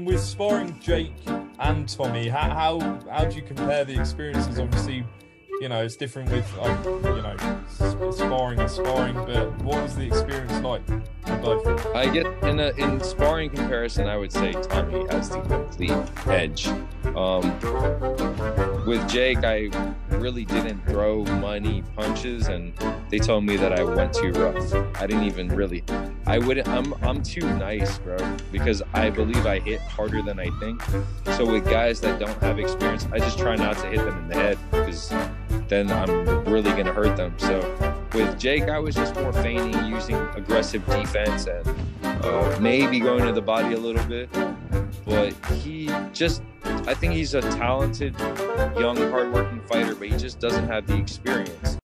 With sparring Jake and Tommy, how, how how do you compare the experiences? Obviously, you know it's different with you know sparring and sparring, but what was the experience like for both? I get in a in sparring comparison, I would say Tommy has the complete edge. Um, with Jake, I really didn't throw money punches, and they told me that I went too rough. I didn't even really. I wouldn't. I'm I'm too nice, bro, because I believe I hit harder than I think. So with guys that don't have experience, I just try not to hit them in the head because then I'm really gonna hurt them. So with Jake, I was just more feigning, using aggressive defense, and uh, maybe going to the body a little bit. But he just I think he's a talented, young, hardworking fighter, but he just doesn't have the experience.